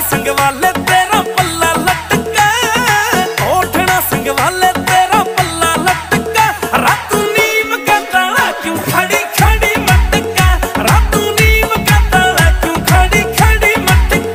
ਸਿੰਘ ਵਾਲੇ